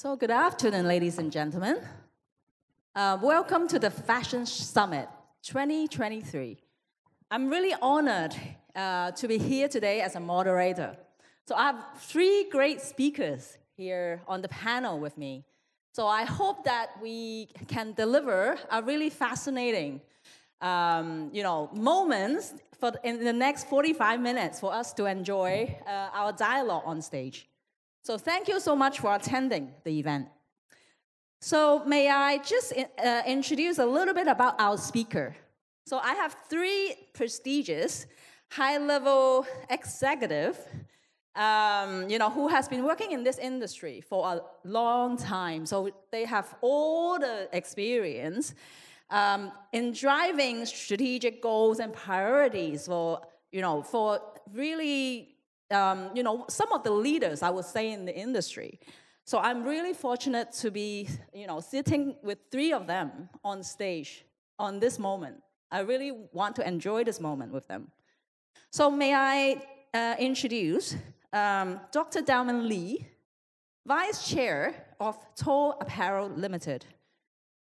So, good afternoon, ladies and gentlemen. Uh, welcome to the Fashion Summit 2023. I'm really honored uh, to be here today as a moderator. So, I have three great speakers here on the panel with me. So, I hope that we can deliver a really fascinating um, you know, moments for in the next 45 minutes for us to enjoy uh, our dialogue on stage. So thank you so much for attending the event. So may I just uh, introduce a little bit about our speaker. So I have three prestigious high-level executive, um, you know, who has been working in this industry for a long time. So they have all the experience um, in driving strategic goals and priorities for, you know, for really um, you know, some of the leaders, I would say, in the industry. So I'm really fortunate to be, you know, sitting with three of them on stage on this moment. I really want to enjoy this moment with them. So may I uh, introduce um, Dr. Delman Lee, Vice Chair of TAL Apparel Limited.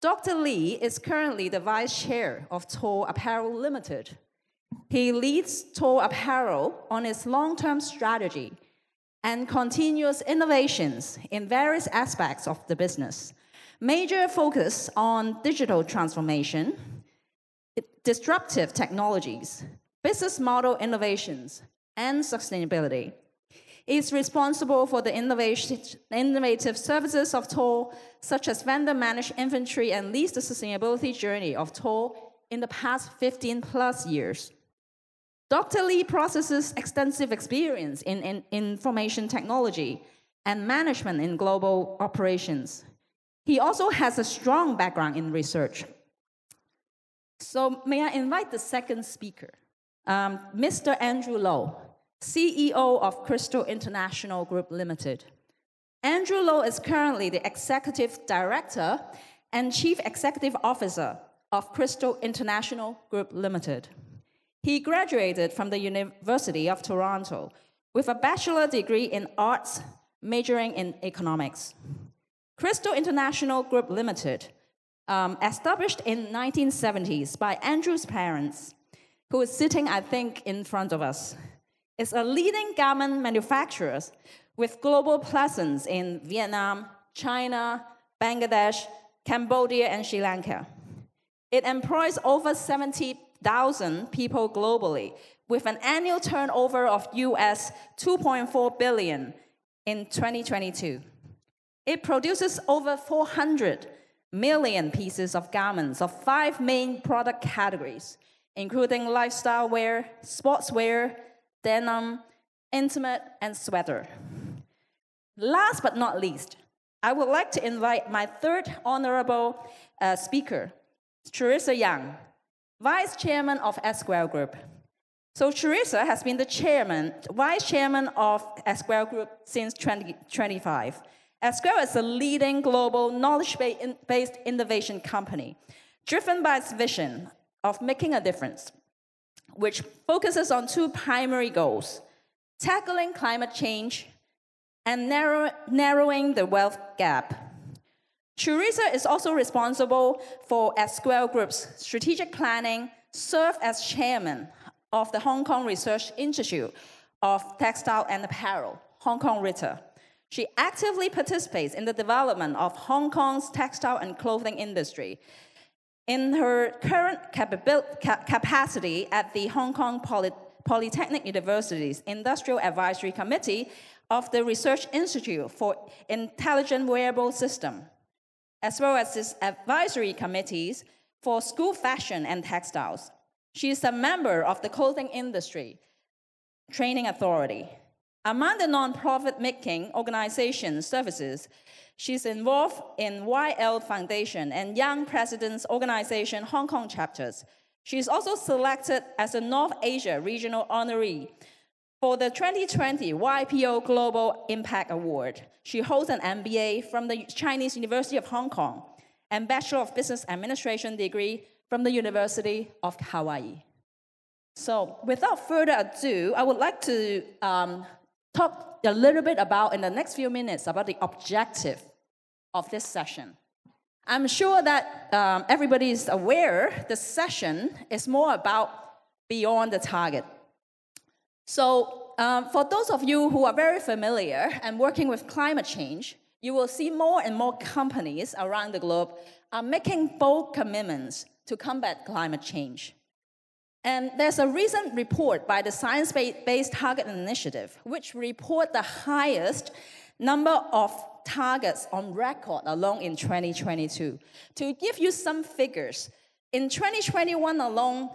Dr. Lee is currently the Vice Chair of TAL Apparel Limited, he leads TAL Apparel on its long term strategy and continuous innovations in various aspects of the business. Major focus on digital transformation, disruptive technologies, business model innovations, and sustainability. Is responsible for the innovative services of TAL, such as vendor managed inventory and leads the sustainability journey of TAL in the past 15 plus years. Dr. Lee possesses extensive experience in, in information technology and management in global operations. He also has a strong background in research. So, may I invite the second speaker, um, Mr. Andrew Lo, CEO of Crystal International Group Limited. Andrew Lo is currently the Executive Director and Chief Executive Officer of Crystal International Group Limited. He graduated from the University of Toronto with a bachelor degree in arts, majoring in economics. Crystal International Group Limited, um, established in 1970s by Andrew's parents, who is sitting, I think, in front of us, is a leading garment manufacturer with global presence in Vietnam, China, Bangladesh, Cambodia, and Sri Lanka. It employs over 70 1,000 people globally with an annual turnover of US 2.4 billion in 2022. It produces over 400 million pieces of garments of five main product categories, including lifestyle wear, sportswear, denim, intimate, and sweater. Last but not least, I would like to invite my third honorable uh, speaker, Teresa Yang, vice chairman of Esquel Group. So Teresa has been the chairman, vice chairman of Esquel Group since 2025. Esquel is a leading global knowledge-based innovation company, driven by its vision of making a difference, which focuses on two primary goals, tackling climate change and narrow, narrowing the wealth gap Teresa is also responsible for Esquel Group's strategic planning, serve as chairman of the Hong Kong Research Institute of Textile and Apparel, Hong Kong RITA. She actively participates in the development of Hong Kong's textile and clothing industry. In her current capacity at the Hong Kong Poly Polytechnic University's Industrial Advisory Committee of the Research Institute for Intelligent Wearable System, as well as its advisory committees for school fashion and textiles. She is a member of the Clothing Industry Training Authority. Among the nonprofit making organization services, she's involved in YL Foundation and Young Presidents Organization Hong Kong chapters. She is also selected as a North Asia Regional Honoree for the 2020 YPO Global Impact Award, she holds an MBA from the Chinese University of Hong Kong and Bachelor of Business Administration degree from the University of Hawaii. So, without further ado, I would like to um, talk a little bit about, in the next few minutes, about the objective of this session. I'm sure that um, everybody is aware the session is more about beyond the target. So, um, for those of you who are very familiar and working with climate change, you will see more and more companies around the globe are making bold commitments to combat climate change. And there's a recent report by the Science Based Target Initiative, which report the highest number of targets on record alone in 2022. To give you some figures, in 2021 alone,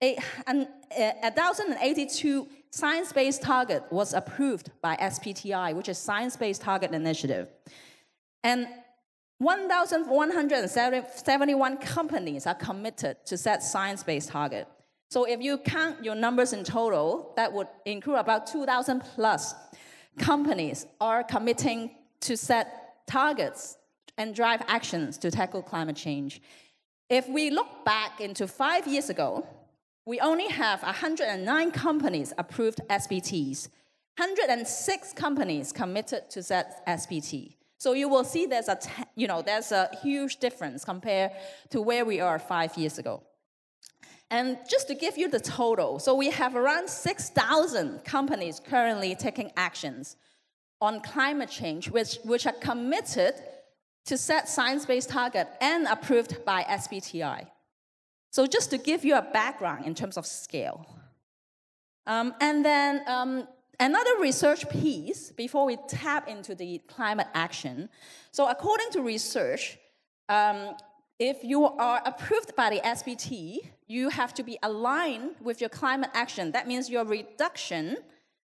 1,082 uh, science-based target was approved by SBTi, which is Science-Based Target Initiative. And 1,171 companies are committed to set science-based target. So if you count your numbers in total, that would include about 2,000 plus companies are committing to set targets and drive actions to tackle climate change. If we look back into five years ago, we only have 109 companies approved SBTs, 106 companies committed to set SBT. So you will see there's a, you know, there's a huge difference compared to where we are five years ago. And just to give you the total, so we have around 6,000 companies currently taking actions on climate change, which, which are committed to set science-based target and approved by SBTi. So just to give you a background in terms of scale. Um, and then um, another research piece before we tap into the climate action. So according to research, um, if you are approved by the SBT, you have to be aligned with your climate action. That means your reduction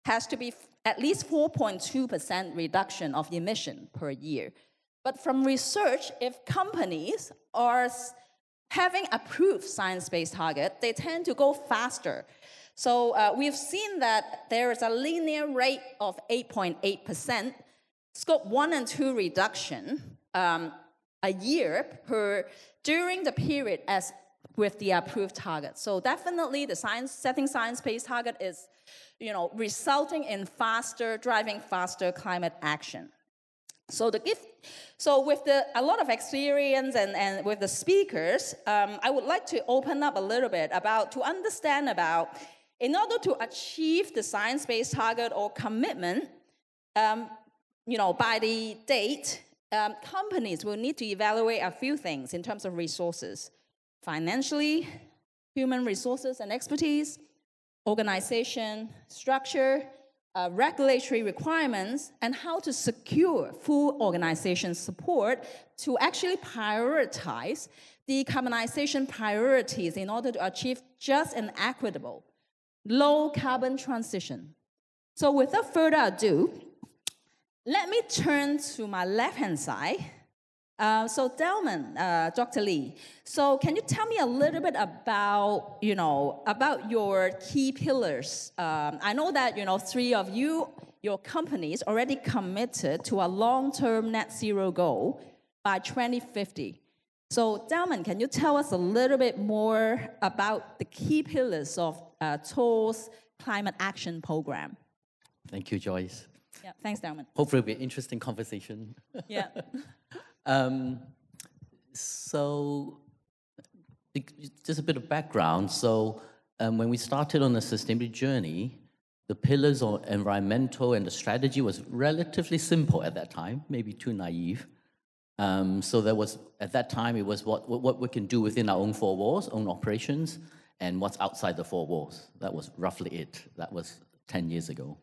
has to be at least 4.2% reduction of emission per year. But from research, if companies are having approved science-based target, they tend to go faster. So uh, we've seen that there is a linear rate of 8.8%, scope one and two reduction um, a year per during the period as with the approved target. So definitely the science setting science-based target is, you know, resulting in faster, driving faster climate action. So the gift, so with the a lot of experience and, and with the speakers, um, I would like to open up a little bit about to understand about in order to achieve the science-based target or commitment, um, you know, by the date, um, companies will need to evaluate a few things in terms of resources. Financially, human resources and expertise, organization, structure, uh, regulatory requirements, and how to secure full organization support to actually prioritize decarbonization priorities in order to achieve just and equitable low carbon transition. So without further ado, let me turn to my left hand side uh, so Delman, uh, Dr. Lee, so can you tell me a little bit about, you know, about your key pillars? Um, I know that, you know, three of you, your companies already committed to a long-term net zero goal by 2050. So Delman, can you tell us a little bit more about the key pillars of uh, TAL's climate action program? Thank you, Joyce. Yeah, thanks, Delman. Hopefully it'll be an interesting conversation. Yeah. Um, so, just a bit of background. So, um, when we started on the sustainability journey, the pillars of environmental and the strategy was relatively simple at that time, maybe too naive. Um, so there was at that time it was what what we can do within our own four walls, own operations, and what's outside the four walls. That was roughly it. That was ten years ago.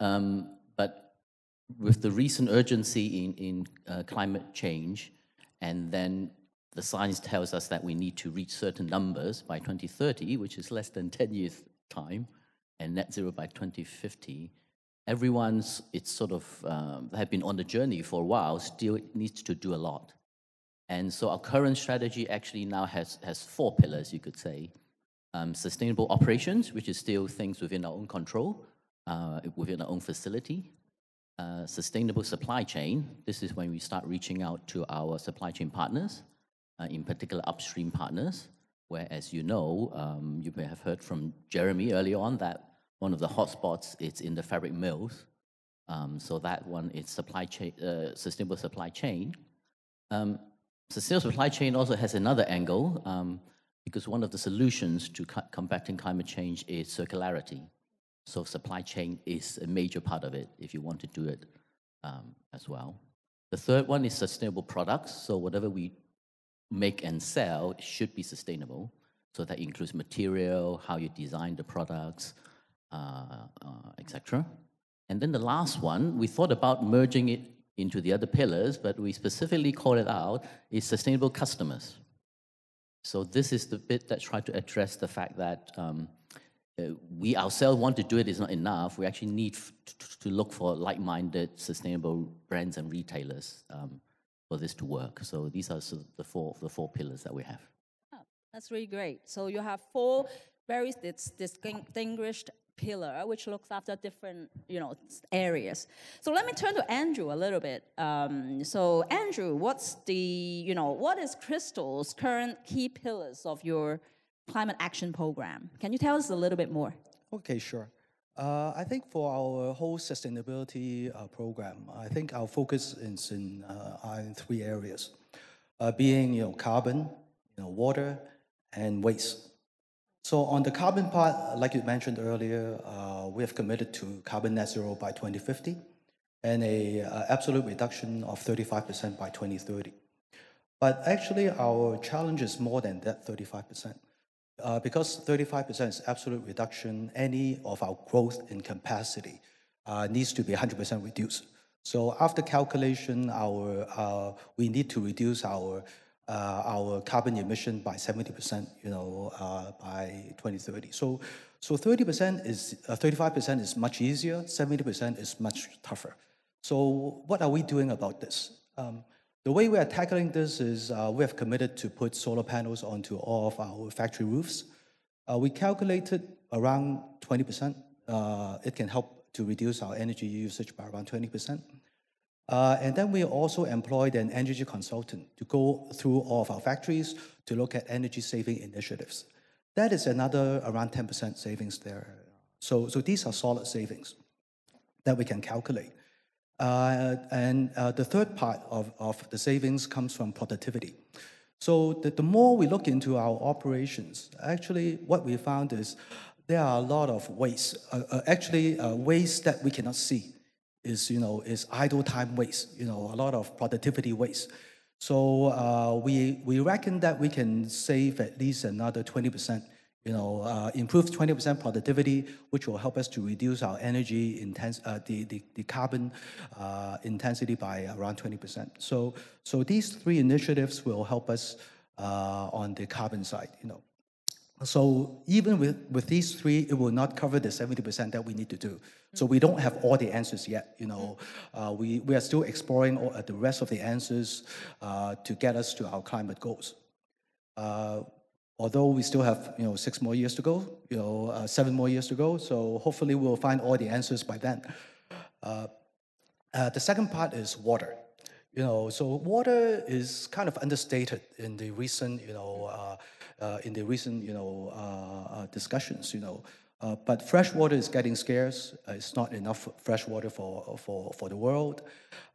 Um, with the recent urgency in, in uh, climate change, and then the science tells us that we need to reach certain numbers by 2030, which is less than 10 years' time, and net zero by 2050, everyone's, it's sort of, um, have been on the journey for a while, still needs to do a lot. And so our current strategy actually now has, has four pillars, you could say. Um, sustainable operations, which is still things within our own control, uh, within our own facility. Sustainable supply chain, this is when we start reaching out to our supply chain partners, uh, in particular upstream partners, where, as you know, um, you may have heard from Jeremy earlier on that one of the hotspots is in the fabric mills. Um, so that one is supply chain, uh, sustainable supply chain. Um, sustainable supply chain also has another angle um, because one of the solutions to combating climate change is circularity. So supply chain is a major part of it if you want to do it um, as well. The third one is sustainable products. So whatever we make and sell should be sustainable. So that includes material, how you design the products, uh, uh, etc. And then the last one, we thought about merging it into the other pillars, but we specifically call it out, is sustainable customers. So this is the bit that tried to address the fact that um, uh, we ourselves want to do it is not enough. We actually need to look for like-minded, sustainable brands and retailers um, for this to work. So these are sort of the four the four pillars that we have. Oh, that's really great. So you have four very distinguished pillar, which looks after different you know areas. So let me turn to Andrew a little bit. Um, so Andrew, what's the you know what is Crystal's current key pillars of your climate action program? Can you tell us a little bit more? Okay, sure. Uh, I think for our whole sustainability uh, program, I think our focus is in, uh, in three areas, uh, being you know carbon, you know water, and waste. So on the carbon part, like you mentioned earlier, uh, we have committed to carbon net zero by 2050 and a uh, absolute reduction of 35% by 2030. But actually, our challenge is more than that 35%. Uh, because 35% is absolute reduction, any of our growth in capacity uh, needs to be 100% reduced. So after calculation, our, uh, we need to reduce our uh, our carbon emission by 70%, you know, uh, by 2030. So, so 30% is, 35% uh, is much easier, 70% is much tougher. So what are we doing about this? Um, the way we are tackling this is uh, we have committed to put solar panels onto all of our factory roofs. Uh, we calculated around 20%. Uh, it can help to reduce our energy usage by around 20%. Uh, and then we also employed an energy consultant to go through all of our factories to look at energy saving initiatives. That is another around 10% savings there. So, so these are solid savings that we can calculate. Uh, and uh, the third part of, of the savings comes from productivity. So the, the more we look into our operations, actually what we found is there are a lot of waste, uh, uh actually uh, waste that we cannot see is, you know, is idle time waste, you know, a lot of productivity waste. So uh, we, we reckon that we can save at least another 20%, you know, uh, improve 20% productivity, which will help us to reduce our energy intense, uh, the, the, the carbon uh, intensity by around 20%. So, so these three initiatives will help us uh, on the carbon side, you know. So even with, with these three, it will not cover the 70% that we need to do. So we don't have all the answers yet. You know, uh, we, we are still exploring all, uh, the rest of the answers uh, to get us to our climate goals. Uh, although we still have you know six more years to go, you know uh, seven more years to go. So hopefully we'll find all the answers by then. Uh, the second part is water. You know, so water is kind of understated in the recent you know in the recent you know discussions. You know. Uh, but fresh water is getting scarce. Uh, it's not enough fresh water for, for, for the world.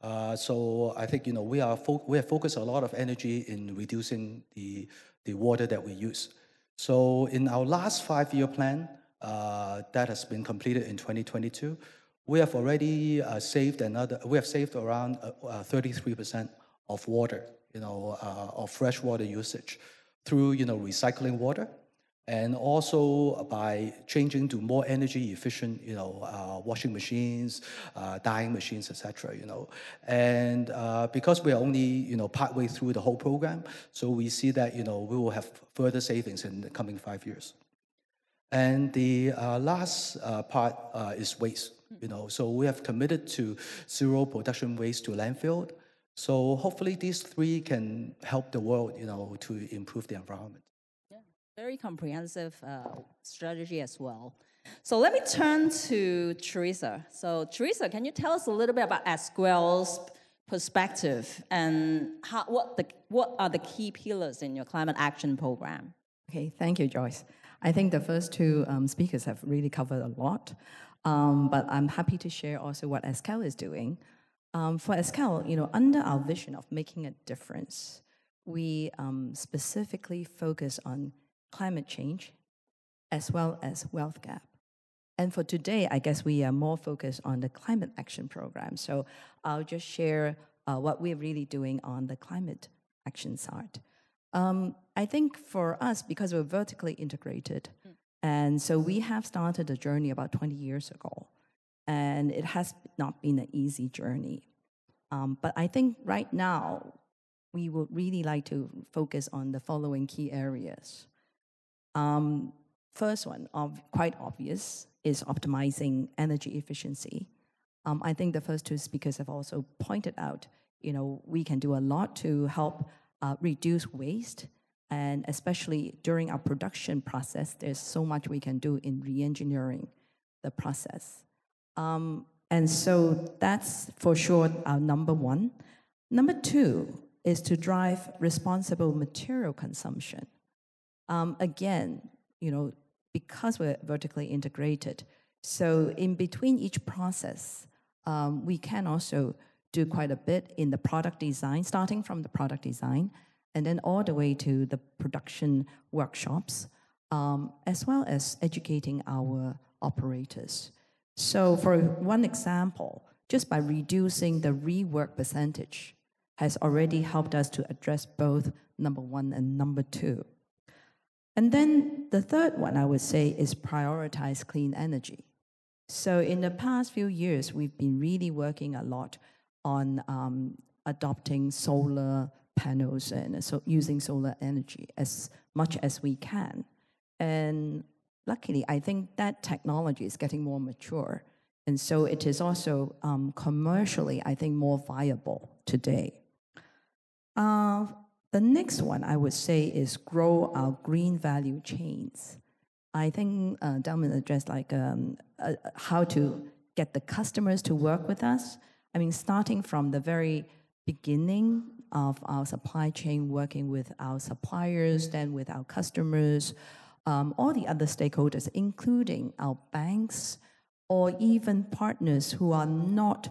Uh, so I think you know we are we have focused a lot of energy in reducing the the water that we use. So in our last five-year plan uh, that has been completed in 2022, we have already uh, saved another. We have saved around 33% of water, you know, of fresh water usage through you know recycling water and also by changing to more energy efficient, you know, uh, washing machines, uh, dyeing machines, etc. You know, and uh, because we are only you know partway through the whole program, so we see that you know we will have further savings in the coming five years. And the uh, last uh, part uh, is waste. You know, so we have committed to zero production waste to landfill. So hopefully these three can help the world, you know, to improve the environment very comprehensive uh, strategy as well. So let me turn to Teresa. So Teresa, can you tell us a little bit about Esquel's perspective and how, what, the, what are the key pillars in your climate action program? Okay, thank you, Joyce. I think the first two um, speakers have really covered a lot. Um, but I'm happy to share also what Esquel is doing. Um, for Esquel, you know, under our vision of making a difference, we um, specifically focus on climate change as well as wealth gap. And for today, I guess we are more focused on the climate action program. So I'll just share uh, what we're really doing on the climate action side. Um, I think for us, because we're vertically integrated, mm. and so we have started a journey about 20 years ago, and it has not been an easy journey. Um, but I think right now, we would really like to focus on the following key areas. Um, first one, quite obvious, is optimizing energy efficiency. Um, I think the first two speakers have also pointed out, you know, we can do a lot to help uh, reduce waste, and especially during our production process, there's so much we can do in re-engineering the process. Um, and so that's for sure our number one. Number two is to drive responsible material consumption. Um, again, you know, because we're vertically integrated, so in between each process, um, we can also do quite a bit in the product design, starting from the product design, and then all the way to the production workshops, um, as well as educating our operators. So, for one example, just by reducing the rework percentage has already helped us to address both number one and number two. And then the third one I would say is prioritize clean energy. So, in the past few years, we've been really working a lot on um, adopting solar panels and so using solar energy as much as we can. And luckily, I think that technology is getting more mature. And so it is also um, commercially, I think, more viable today. Uh, the next one I would say is grow our green value chains. I think uh, Delman addressed like um, uh, how to get the customers to work with us. I mean, starting from the very beginning of our supply chain, working with our suppliers, then with our customers, um, all the other stakeholders, including our banks or even partners who are not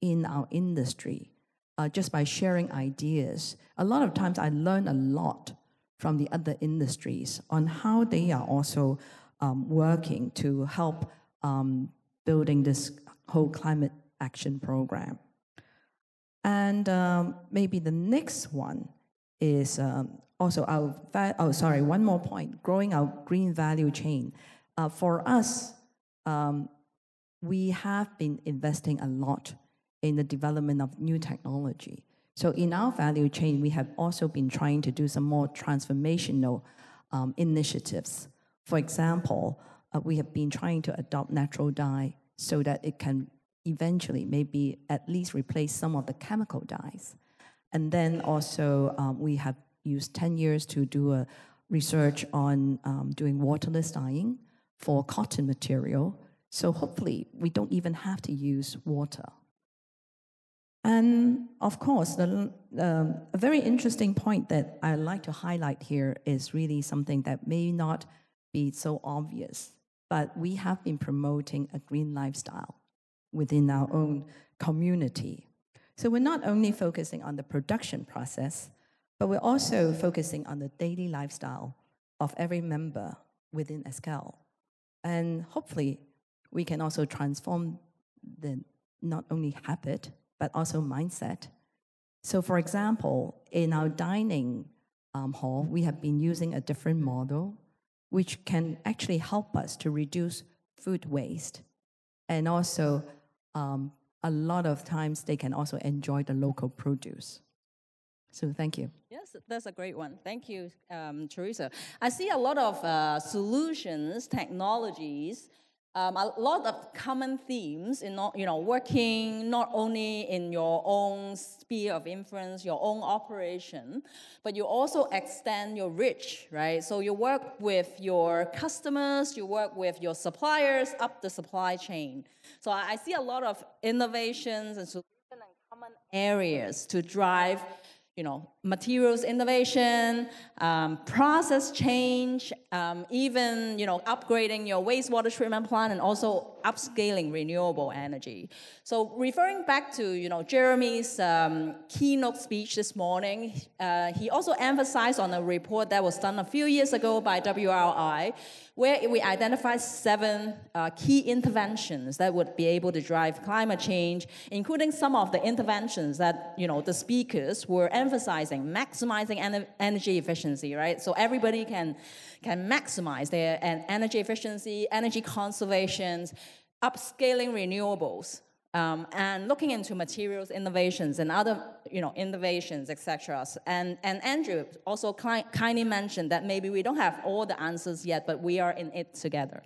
in our industry, uh, just by sharing ideas. A lot of times I learn a lot from the other industries on how they are also um, working to help um, building this whole climate action program. And um, maybe the next one is um, also our, oh, sorry, one more point, growing our green value chain. Uh, for us, um, we have been investing a lot in the development of new technology. So in our value chain, we have also been trying to do some more transformational um, initiatives. For example, uh, we have been trying to adopt natural dye so that it can eventually maybe at least replace some of the chemical dyes. And then also um, we have used 10 years to do a research on um, doing waterless dyeing for cotton material. So hopefully we don't even have to use water. And of course, the, a very interesting point that I like to highlight here is really something that may not be so obvious, but we have been promoting a green lifestyle within our own community. So we're not only focusing on the production process, but we're also focusing on the daily lifestyle of every member within Esquel. And hopefully, we can also transform the not only habit, but also mindset. So, for example, in our dining um, hall, we have been using a different model, which can actually help us to reduce food waste and also um, a lot of times they can also enjoy the local produce. So thank you. Yes, that's a great one. Thank you, um, Teresa. I see a lot of uh, solutions, technologies um, a lot of common themes in not, you know, working not only in your own sphere of influence, your own operation, but you also extend your reach, right? So you work with your customers, you work with your suppliers up the supply chain. So I, see a lot of innovations and solutions and common areas to drive, you know, materials innovation, um, process change, um, even you know upgrading your wastewater treatment plant, and also upscaling renewable energy. So referring back to you know Jeremy's um, keynote speech this morning, uh, he also emphasized on a report that was done a few years ago by WRI, where we identified seven uh, key interventions that would be able to drive climate change, including some of the interventions that you know the speakers were emphasizing, maximizing en energy efficiency, right? So everybody can can maximize their energy efficiency, energy conservation, upscaling renewables, um, and looking into materials innovations and other you know innovations etc and and andrew also kindly mentioned that maybe we don't have all the answers yet but we are in it together.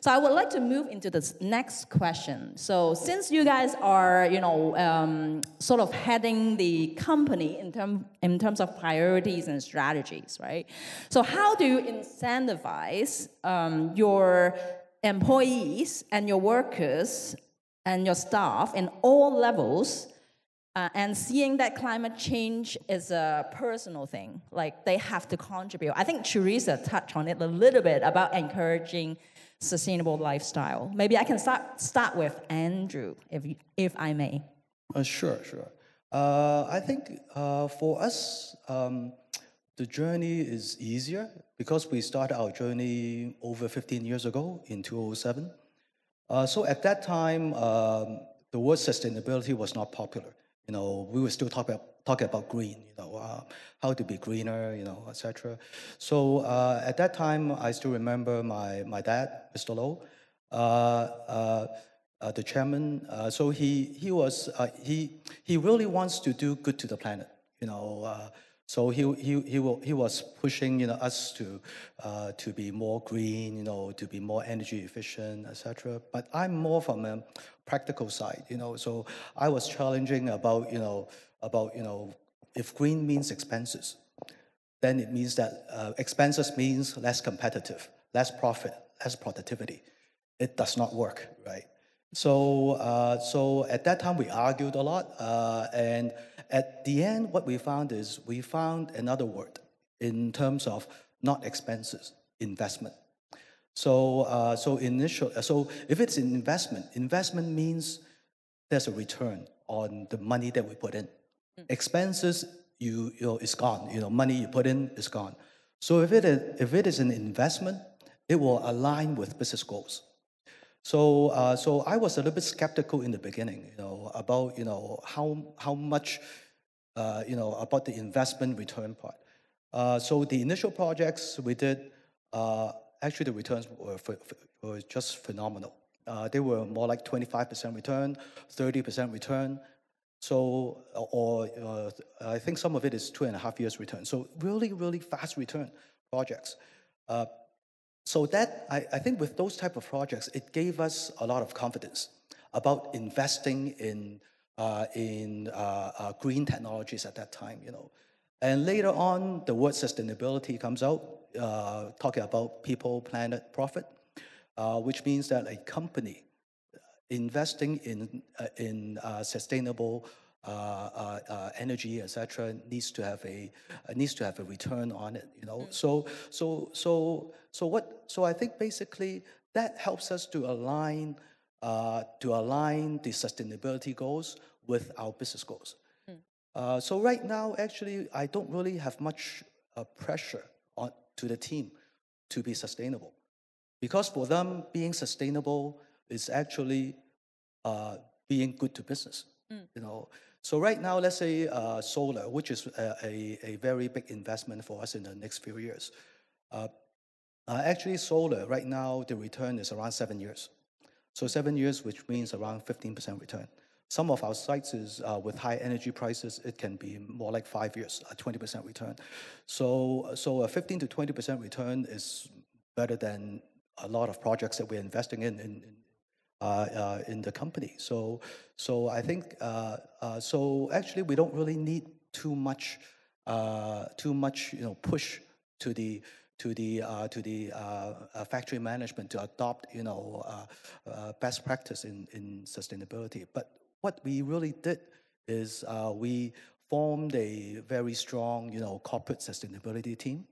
So i would like to move into this next question. So since you guys are you know um, sort of heading the company in term in terms of priorities and strategies right? So how do you incentivize um, your employees and your workers and your staff in all levels uh, and seeing that climate change is a personal thing, like they have to contribute. I think Teresa touched on it a little bit about encouraging sustainable lifestyle. Maybe I can start start with Andrew, if you, if I may. Uh, sure, sure. Uh, I think uh, for us, um, the journey is easier because we started our journey over 15 years ago in 2007. Uh, so at that time, um, the word sustainability was not popular. You know, we were still talking about, talking about green, you know, uh, how to be greener, you know, etc. So uh, at that time, I still remember my, my dad, Mr. Lo, uh, uh, the chairman. so he, he was, he, he really wants to do good to the planet, you know, so he, he, he, will, he was pushing you know, us to, uh, to be more green, you know, to be more energy efficient, etc. But I'm more from a practical side, you know. So I was challenging about, you know, about, you know, if green means expenses, then it means that uh, expenses means less competitive, less profit, less productivity. It does not work, right? So, uh, so at that time we argued a lot, uh, and at the end, what we found is we found another word in terms of not expenses, investment. So, uh, so initial, so if it's an investment, investment means there's a return on the money that we put in. Mm. Expenses, you, you know, is gone. You know, money you put in is gone. So if it is, if it is an investment, it will align with business goals. So, uh, so I was a little bit skeptical in the beginning, you know, about you know how how much, uh, you know, about the investment return part. Uh, so the initial projects we did, uh, actually the returns were, were just phenomenal. Uh, they were more like 25% return, 30% return. So, or uh, I think some of it is two and a half years return. So really, really fast return projects. So that, I, I think with those type of projects, it gave us a lot of confidence about investing in, uh, in uh, uh, green technologies at that time, you know. And later on, the word sustainability comes out, uh, talking about people, planet, profit, uh, which means that a company investing in, uh, in sustainable uh, uh, uh, energy, etc., needs to have a needs to have a return on it. You know, mm. so so so so what? So I think basically that helps us to align to align the sustainability goals with our business goals. Mm. so right now, actually, I don't really have much pressure on to the team to be sustainable, because for them, being sustainable is actually uh, being good to business. Mm. You know, so right now, let's say uh, solar, which is a, a, a, very big investment for us in the next few years. Uh, uh, actually, solar, right now, the return is around seven years. So seven years, which means around 15% return. Some of our sites is uh, with high energy prices, it can be more like five years, a 20% return. So, so a 15 to 20% return is better than a lot of projects that we're investing in, in, in uh, uh, in the company. So, so I think uh, so. Actually, we don't really need too much, too much, you know, push to the to the uh, to the uh, uh, factory management to adopt you know best practice in in sustainability. But what we really did is we formed a very strong, you know, corporate sustainability team.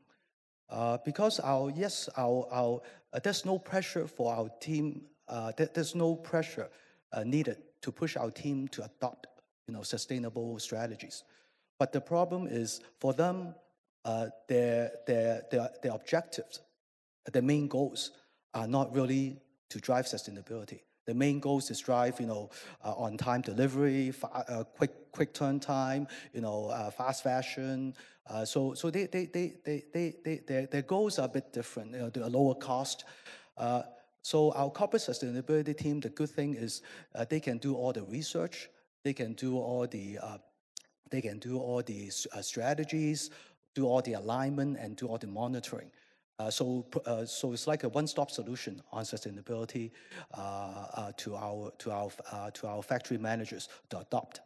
Uh, because our yes, our our uh, there's no pressure for our team. Uh, there, there's no pressure uh, needed to push our team to adopt, you know, sustainable strategies. But the problem is for them, uh, their their their their objectives, their main goals are not really to drive sustainability. The main goals is drive, you know, uh, on-time delivery, uh, quick quick turn time, you know, uh, fast fashion. Uh, so so they, they, they, they, they, they, their, their goals are a bit different, you know, lower cost. Uh, so our corporate sustainability team, the good thing is uh, they can do all the research, they can do all the they can do all the strategies, do all the alignment, and do all the monitoring. Uh, so, uh, so it's like a one-stop solution on sustainability uh, uh to our to our uh, to our factory managers to adopt.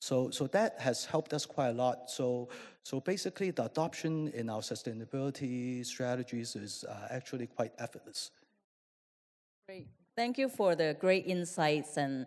So, so that has helped us quite a lot. So, so basically, the adoption in our sustainability strategies is uh, actually quite effortless. Great. Thank you for the great insights and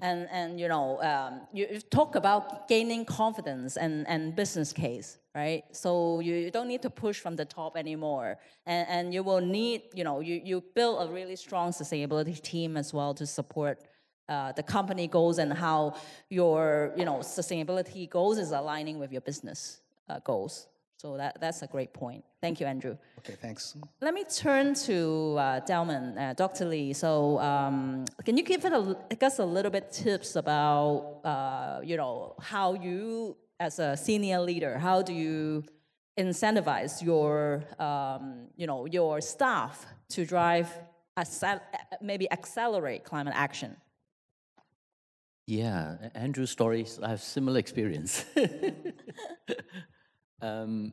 and and you know um, you talk about gaining confidence and and business case right? So you, don't need to push from the top anymore. And, and you will need, you know, you, you build a really strong sustainability team as well to support uh, the company goals and how your, you know, sustainability goals is aligning with your business uh, goals. So that, that's a great point. Thank you, Andrew. Okay, thanks. Let me turn to uh, Delman, uh, Dr. Lee. So um, can you give us a little bit tips about, uh, you know, how you as a senior leader, how do you incentivize your, um, you know, your staff to drive, maybe accelerate climate action? Yeah, Andrew's stories, I have similar experience. um,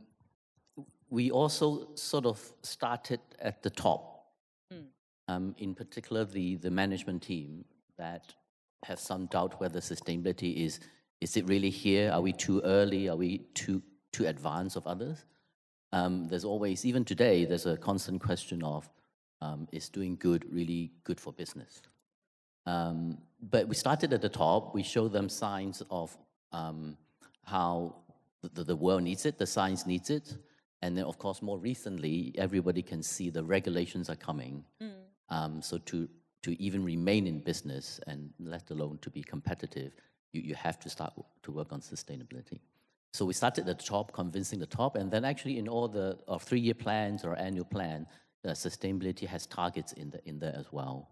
we also sort of started at the top. Mm. Um, in particular, the, the management team that have some doubt whether sustainability is is it really here? Are we too early? Are we too, too advanced of others? Um, there's always, even today, there's a constant question of, um, is doing good really good for business? Um, but we started at the top. We showed them signs of um, how the, the world needs it, the science needs it. And then, of course, more recently, everybody can see the regulations are coming. Mm. Um, so to, to even remain in business and let alone to be competitive, you, you have to start to work on sustainability. So we started at the top, convincing the top, and then actually in all the our three-year plans or annual plan, the sustainability has targets in, the, in there as well.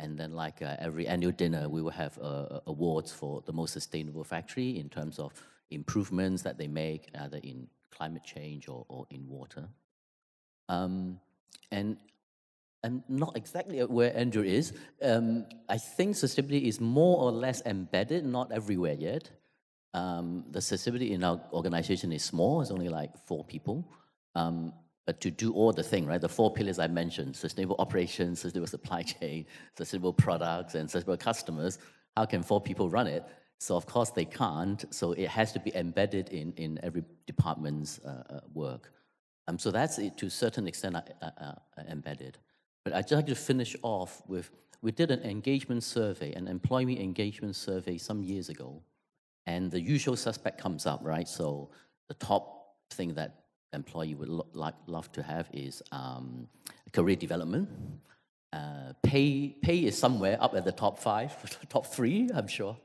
And then like uh, every annual dinner, we will have uh, awards for the most sustainable factory in terms of improvements that they make, either in climate change or, or in water. Um, and I'm not exactly where Andrew is. Um, I think sustainability is more or less embedded, not everywhere yet. Um, the sustainability in our organization is small, it's only like four people. Um, but to do all the thing, right, the four pillars I mentioned, sustainable operations, sustainable supply chain, sustainable products, and sustainable customers, how can four people run it? So of course they can't, so it has to be embedded in, in every department's uh, uh work. Um, so that's it, to a certain extent uh, uh, uh embedded. But I'd like to finish off with we did an engagement survey, an employee engagement survey some years ago, and the usual suspect comes up, right? So the top thing that employee would lo like love to have is um, career development. Uh, pay pay is somewhere up at the top five, top three, I'm sure.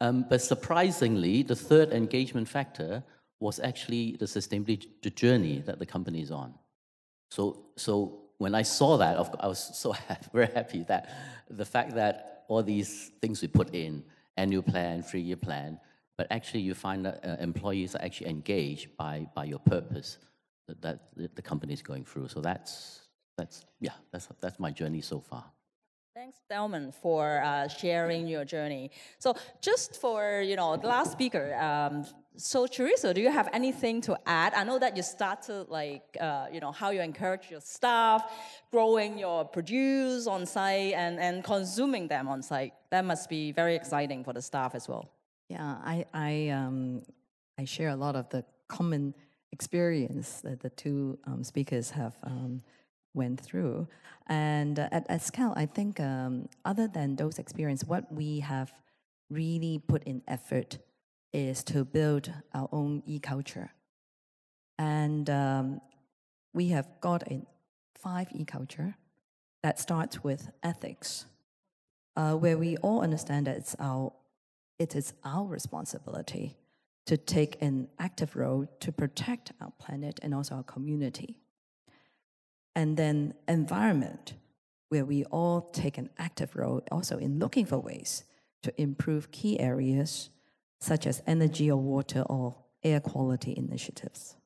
Um, but surprisingly, the third engagement factor was actually the sustainability journey that the company is on. So so when I saw that, I was so very happy that the fact that all these things we put in, annual plan, three-year plan, but actually you find that uh, employees are actually engaged by, by your purpose that, that the company is going through. So that's, that's, yeah, that's, that's my journey so far. Thanks, Delman, for uh, sharing your journey. So just for, you know, the last speaker, um, so Teresa, do you have anything to add? I know that you started like, uh, you know, how you encourage your staff, growing your produce on site and, and consuming them on site. That must be very exciting for the staff as well. Yeah, I, I, um, I share a lot of the common experience that the two um, speakers have um, went through. And uh, at, at I think um, other than those experiences, what we have really put in effort is to build our own e-culture. And um, we have got a five e-culture that starts with ethics, uh, where we all understand that it's our, it is our responsibility to take an active role to protect our planet and also our community. And then environment, where we all take an active role also in looking for ways to improve key areas such as energy or water or air quality initiatives.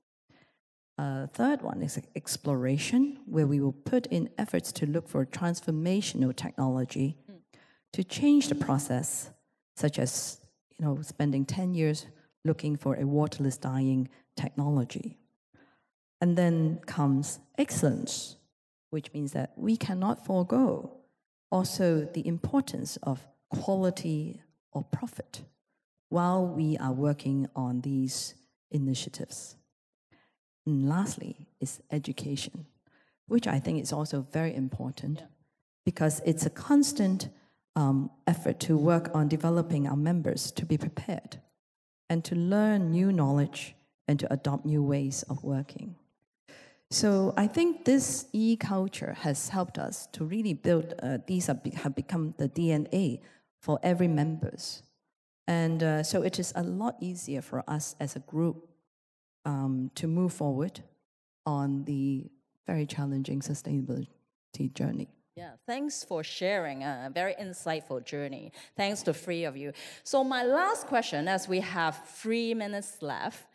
Uh, third one is exploration, where we will put in efforts to look for transformational technology to change the process, such as you know spending 10 years looking for a waterless dyeing technology. And then comes excellence, which means that we cannot forego also the importance of quality or profit while we are working on these initiatives. And lastly is education, which I think is also very important yeah. because it's a constant um, effort to work on developing our members to be prepared and to learn new knowledge and to adopt new ways of working. So I think this e-culture has helped us to really build, uh, these have, have become the DNA for every members. And uh, so it is a lot easier for us as a group um, to move forward on the very challenging sustainability journey. Yeah, thanks for sharing a very insightful journey. Thanks to three of you. So my last question, as we have three minutes left,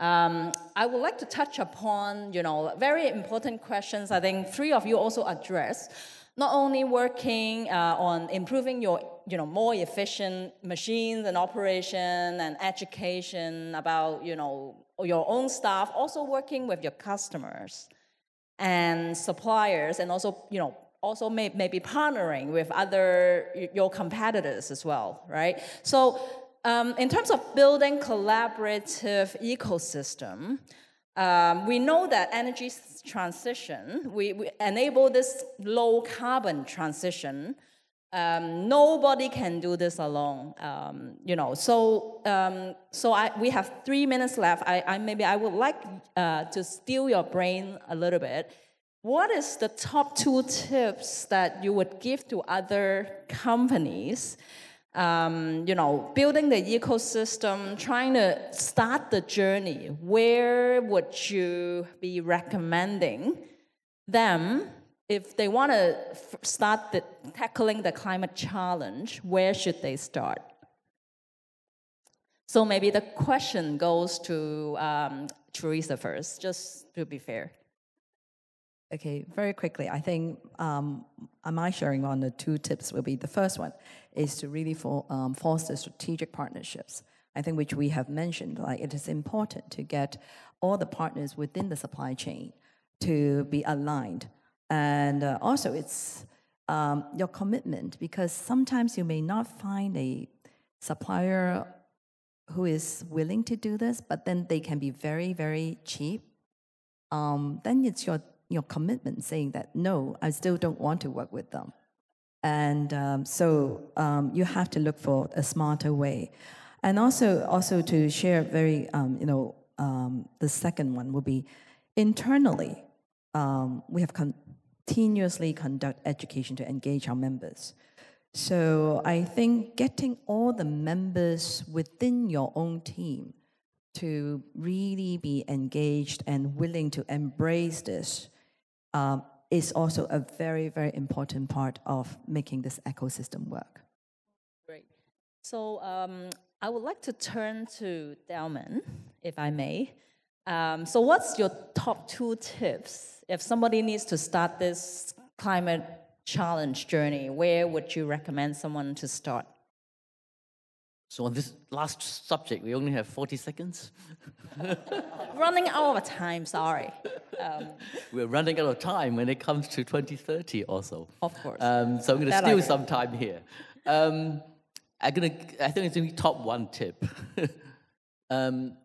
um, I would like to touch upon, you know, very important questions. I think three of you also addressed. Not only working uh, on improving your, you know, more efficient machines and operation and education about, you know, your own staff, also working with your customers and suppliers, and also, you know, also may, maybe partnering with other your competitors as well, right? So um, in terms of building collaborative ecosystem, um, we know that energy transition, we, we enable this low carbon transition. Um, nobody can do this alone, um, you know. So, um, so I, we have three minutes left. I, I maybe I would like uh, to steal your brain a little bit. What is the top two tips that you would give to other companies um, you know, building the ecosystem, trying to start the journey, where would you be recommending them if they want to start the, tackling the climate challenge? Where should they start? So maybe the question goes to um, Teresa first, just to be fair. Okay, very quickly. I think um, my sharing on the two tips will be the first one is to really for, um, foster strategic partnerships. I think which we have mentioned, like it is important to get all the partners within the supply chain to be aligned, and uh, also it's um, your commitment because sometimes you may not find a supplier who is willing to do this, but then they can be very very cheap. Um, then it's your your commitment saying that no, I still don't want to work with them. And um, so um, you have to look for a smarter way. And also, also to share very, um, you know, um, the second one will be internally, um, we have continuously conduct education to engage our members. So I think getting all the members within your own team to really be engaged and willing to embrace this um, is also a very, very important part of making this ecosystem work. Great. So um, I would like to turn to Delman, if I may. Um, so, what's your top two tips if somebody needs to start this climate challenge journey? Where would you recommend someone to start? So on this last subject, we only have 40 seconds. running out of time, sorry. Um, We're running out of time when it comes to 2030 also. Of course. Um, so I'm going to steal some time here. Um, I'm gonna, I think it's going to be top one tip. Um,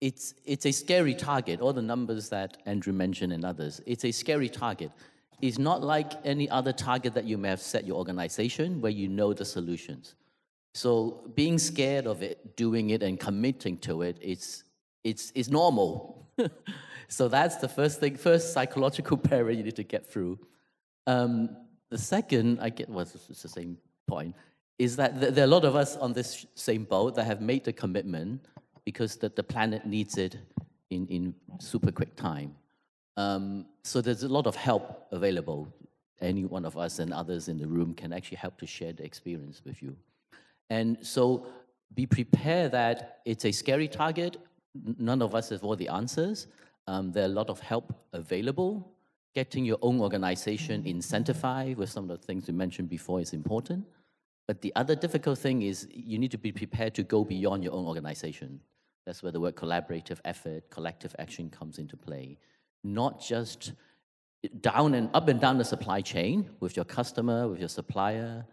it's, it's a scary target, all the numbers that Andrew mentioned and others. It's a scary target. It's not like any other target that you may have set your organization where you know the solutions. So being scared of it, doing it, and committing to it, it's, it's, it's normal. so that's the first thing, first psychological barrier you need to get through. Um, the second, I get, well, it's the same point, is that there are a lot of us on this same boat that have made the commitment because the, the planet needs it in, in super quick time. Um, so there's a lot of help available. Any one of us and others in the room can actually help to share the experience with you. And so be prepared that it's a scary target. None of us have all the answers. Um, there are a lot of help available. Getting your own organization incentivized with some of the things we mentioned before is important. But the other difficult thing is you need to be prepared to go beyond your own organization. That's where the word collaborative effort, collective action comes into play. Not just down and up and down the supply chain with your customer, with your supplier,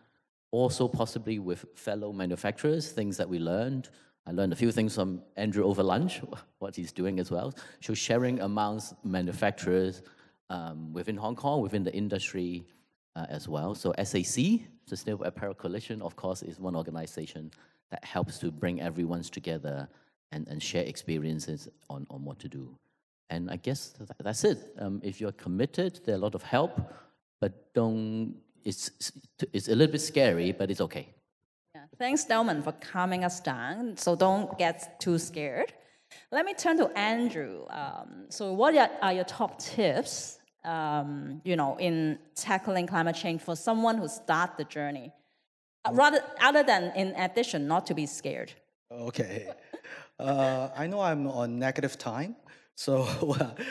also possibly with fellow manufacturers, things that we learned. I learned a few things from Andrew over lunch, what he's doing as well. So sharing amongst manufacturers um, within Hong Kong, within the industry, uh, as well. So SAC, Sustainable Apparel Coalition, of course, is one organization that helps to bring everyone's together and, and share experiences on, on what to do. And I guess that's it. Um, if you're committed, there's a lot of help, but don't, it's, it's a little bit scary, but it's okay. Yeah. Thanks, Delman, for calming us down. So don't get too scared. Let me turn to Andrew. Um, so, what are your top tips um, you know, in tackling climate change for someone who start the journey, uh, rather other than in addition, not to be scared. Okay, uh, I know I'm on negative time, so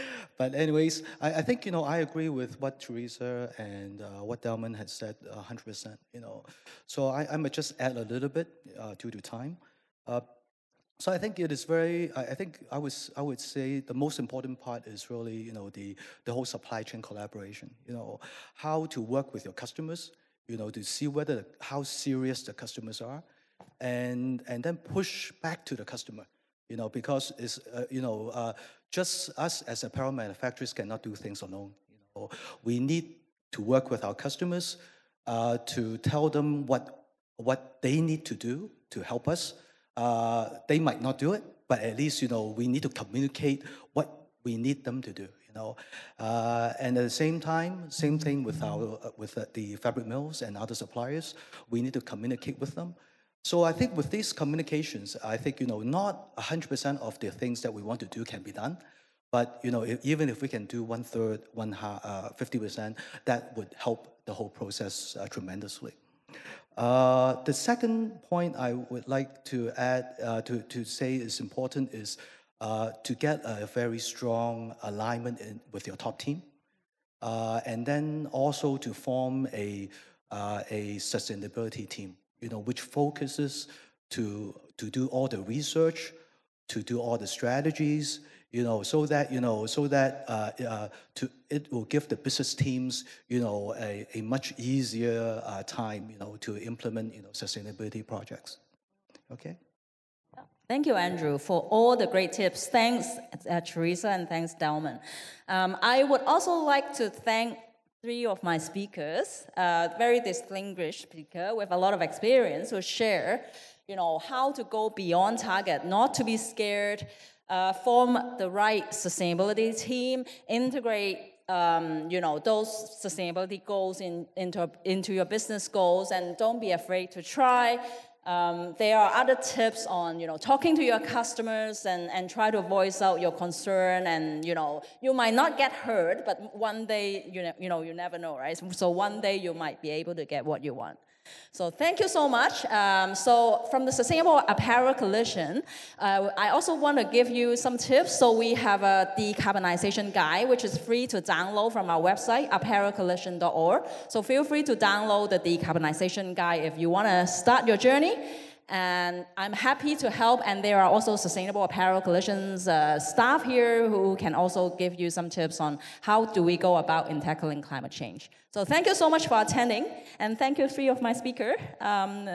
but anyways, I, I, think you know I agree with what Teresa and uh, what Delman had said, hundred percent. You know, so I, I might just add a little bit uh, due to time. Uh, so I think it is very. I think I was. I would say the most important part is really you know the the whole supply chain collaboration. You know how to work with your customers. You know to see whether how serious the customers are, and and then push back to the customer. You know because it's uh, you know uh, just us as apparel manufacturers cannot do things alone. You know we need to work with our customers uh, to tell them what what they need to do to help us uh, they might not do it, but at least you know we need to communicate what we need them to do. You know, uh, and at the same time, same thing with our with the fabric mills and other suppliers. We need to communicate with them. So I think with these communications, I think you know not 100% of the things that we want to do can be done, but you know if, even if we can do one third, one half, 50%, that would help the whole process uh, tremendously. Uh, the second point I would like to add, uh, to, to say is important is uh, to get a very strong alignment in, with your top team. Uh, and then also to form a, uh, a sustainability team, you know, which focuses to, to do all the research, to do all the strategies, you know, so that, you know, so that uh, uh, to, it will give the business teams, you know, a, a much easier uh, time, you know, to implement, you know, sustainability projects. Okay? Thank you, Andrew, for all the great tips. Thanks, uh, Teresa, and thanks, Delman. Um, I would also like to thank three of my speakers, uh, very distinguished speaker with a lot of experience who share, you know, how to go beyond target, not to be scared, uh, form the right sustainability team, integrate um, you know those sustainability goals in, into, into your business goals, and don't be afraid to try. Um, there are other tips on you know talking to your customers and, and try to voice out your concern and you know you might not get heard but one day you know, you know you never know right? So one day you might be able to get what you want so thank you so much. Um, so from the Sustainable Apparel Coalition, uh, I also want to give you some tips. So we have a decarbonization guide, which is free to download from our website, apparelcoalition.org. So feel free to download the decarbonization guide if you want to start your journey and I'm happy to help. And there are also Sustainable Apparel Coalition's uh, staff here who can also give you some tips on how do we go about in tackling climate change. So thank you so much for attending, and thank you three of my speaker um,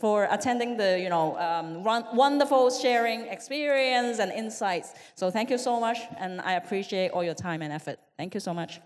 for attending the you know um, wonderful sharing experience and insights. So thank you so much, and I appreciate all your time and effort. Thank you so much.